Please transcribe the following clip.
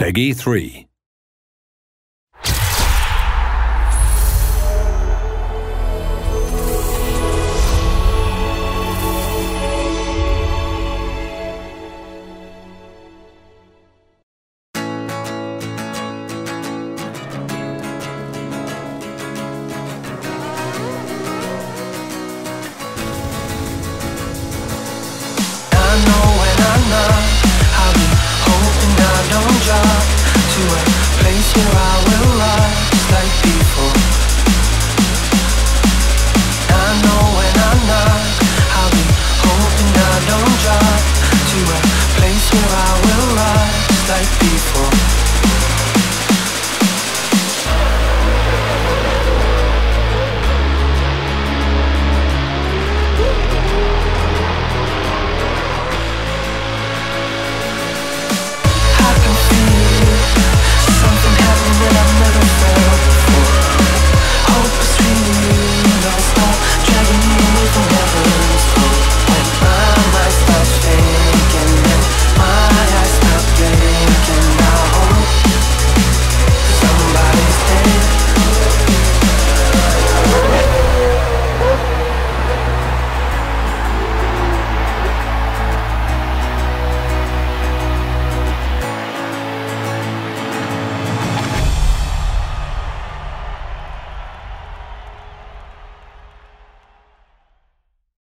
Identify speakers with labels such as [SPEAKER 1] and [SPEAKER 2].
[SPEAKER 1] Peggy 3.
[SPEAKER 2] to a place where I will rise like before. I know when I I'll be hoping I don't to a place where I.